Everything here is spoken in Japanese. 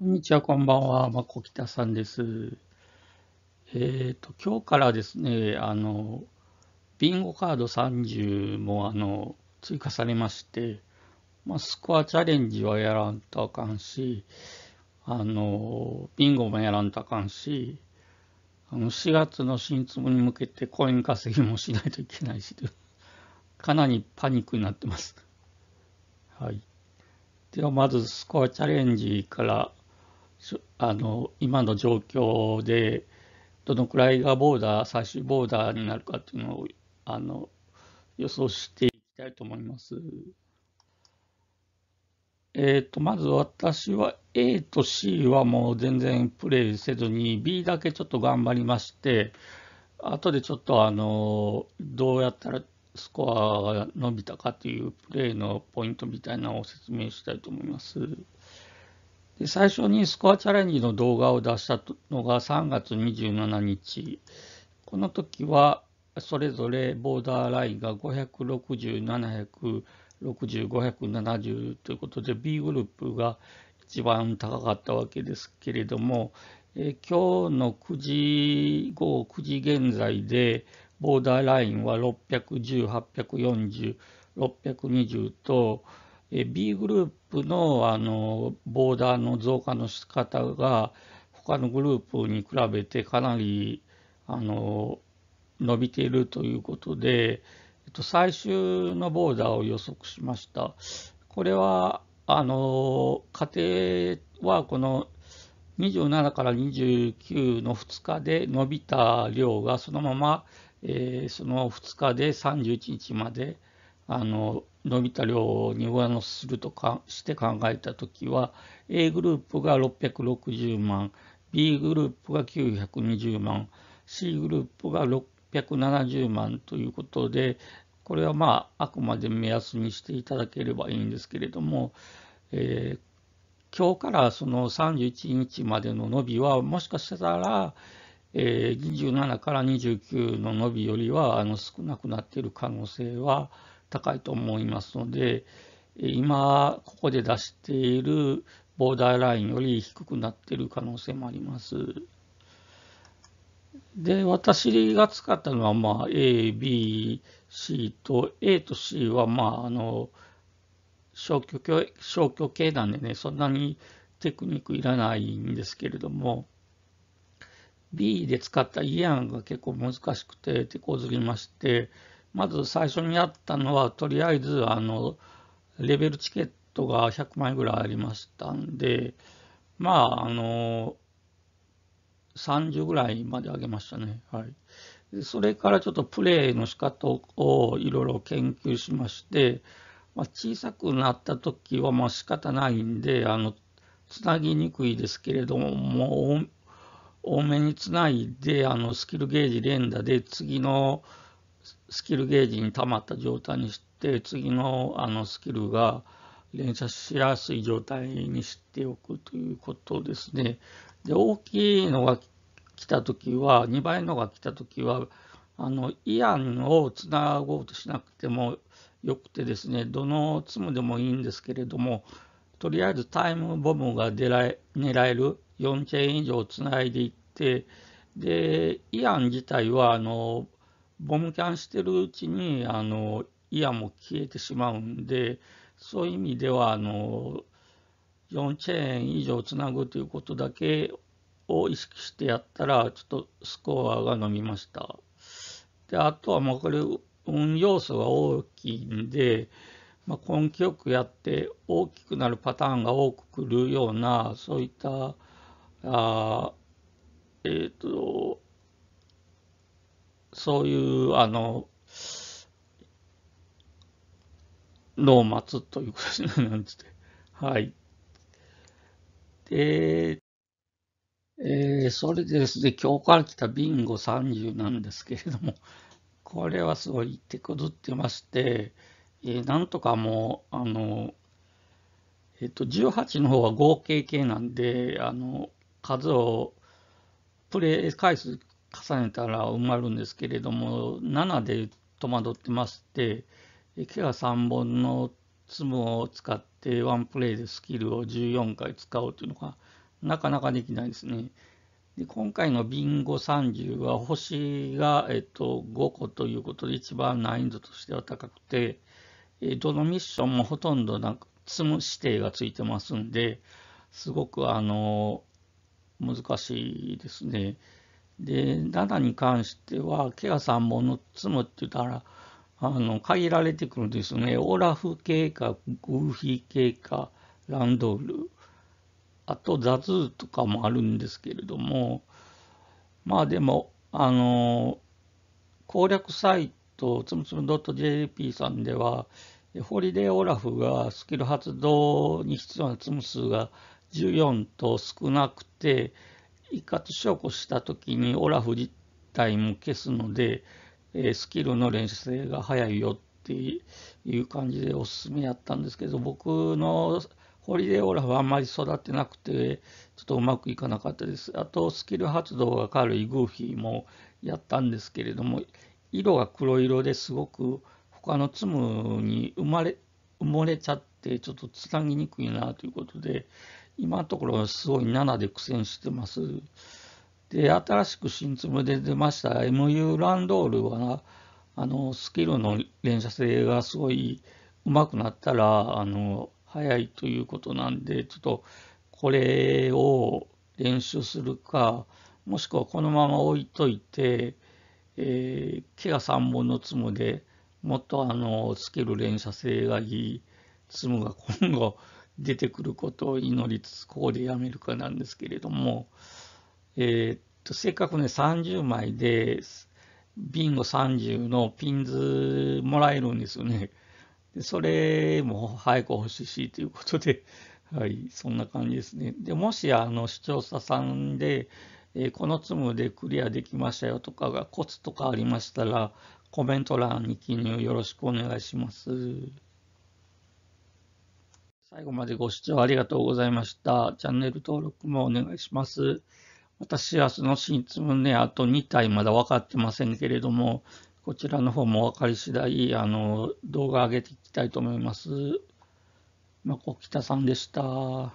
こんにちは、こんばんは。まこきたさんです。えっ、ー、と、今日からですね、あの、ビンゴカード30も、あの、追加されまして、まあ、スコアチャレンジはやらんとあかんし、あの、ビンゴもやらんとあかんし、あの、4月の新粒に向けてコイン稼ぎもしないといけないし、かなりパニックになってます。はい。では、まずスコアチャレンジからあの今の状況でどのくらいがボーダー最終ボーダーになるかっていうのをあの予想していきたいと思います。え、ー、とまず私は A と C はもう全然プレイせずに B だけちょっと頑張りまして後でちょっとあのどうやったらスコアが伸びたかというプレイのポイントみたいなのを説明したいと思います。で最初にスコアチャレンジの動画を出したのが3月27日。この時はそれぞれボーダーラインが560、760、570ということで B グループが一番高かったわけですけれども、え今日の9時午後9時現在でボーダーラインは610、840、620と、B グループのあのボーダーの増加の仕方が他のグループに比べてかなりあの伸びているということで、えっと、最終のボーダーを予測しました。これはあの家庭はこの27から29の2日で伸びた量がそのまま、えー、その2日で31日まであの伸びた量に上乗せするとかして考えたときは A グループが660万 B グループが920万 C グループが670万ということでこれはまああくまで目安にしていただければいいんですけれども、えー、今日からその31日までの伸びはもしかしたら、えー、27から29の伸びよりはあの少なくなっている可能性は高いと思いますので、今ここで出しているボーダーラインより低くなっている可能性もあります。で、私が使ったのは、まあ、A、B、C と、A と C は、まあ、あの、消去系、消去系なんでね、そんなにテクニックいらないんですけれども、B で使ったイアンが結構難しくて手こずりまして、まず最初にやったのは、とりあえず、あの、レベルチケットが100枚ぐらいありましたんで、まあ、あの、30ぐらいまで上げましたね。はい。それからちょっとプレイの仕方をいろいろ研究しまして、まあ、小さくなった時はまあ仕方ないんで、あの、つなぎにくいですけれども、もう多めにつないで、あの、スキルゲージ連打で次のスキルゲージに溜まった状態にして、次のあのスキルが連射しやすい状態にしておくということですね。で、大きいのが来たときは、2倍のが来たときは、あの、イアンをつなごうとしなくてもよくてですね、どのツムでもいいんですけれども、とりあえずタイムボムが狙える4チェーン以上つないでいって、で、イアン自体は、あの、ボムキャンしてるうちにあのイヤも消えてしまうんでそういう意味ではあの4チェーン以上つなぐということだけを意識してやったらちょっとスコアが伸びました。であとはもうこれ運要素が大きいんで、まあ、根気よくやって大きくなるパターンが多くくるようなそういったあえっ、ー、とそういう、あの、のを待つということですね、なんつって。はい。で、えー、それでですね、今日から来たビンゴ30なんですけれども、これはすごい手こずってまして、えー、なんとかもう、あの、えっ、と、18の方は合計系なんで、あの、数を、プレイ回数重ねたら埋まるんですけれども、7で戸惑ってまして、毛が3本のツムを使ってワンプレイでスキルを14回使うというのがなかなかできないですね。で今回のビンゴ30は星が、えっと、5個ということで一番難易度としては高くて、えどのミッションもほとんどなんか積む指定がついてますんで、すごくあの難しいですね。で、7に関しては、ケア3本の積むって言ったら、あの限られてくるんですよね。オラフ系か、グーフィー系か、ランドール。あと、ザズーとかもあるんですけれども、まあでも、あの、攻略サイト、つむつむ .jp さんでは、ホリデーオラフがスキル発動に必要なツム数が14と少なくて、一括証拠したときにオラフ自体も消すので、えスキルの練習性が早いよっていう感じでおすすめやったんですけど、僕のホリデーオラフはあんまり育ってなくて、ちょっとうまくいかなかったです。あと、スキル発動が軽いグーフィーもやったんですけれども、色が黒色ですごく他のツムに生まれ、埋もれちゃって、ちょっとつなぎにくいなということで、今のところすごい7で苦戦してます。で、新しく新ツムで出ました MU ランドールは、あの、スキルの連射性がすごい上手くなったら、あの、早いということなんで、ちょっとこれを練習するか、もしくはこのまま置いといて、えー、毛が3本のツムでもっとあのスキル連射性がいいツムが今後出てくることを祈りつつ、ここでやめるかなんですけれども、え、っと、せっかくね、30枚で、ビンゴ30のピンズもらえるんですよね。でそれも早く欲しいしということで、はい、そんな感じですね。で、もし、あの、視聴者さんで、え、このツムでクリアできましたよとかがコツとかありましたら、コメント欄に記入よろしくお願いします。最後までご視聴ありがとうございました。チャンネル登録もお願いします。私はその新ツムね、あと2体まだ分かってませんけれども、こちらの方も分かり次第、あの、動画上げていきたいと思います。まこきたさんでした。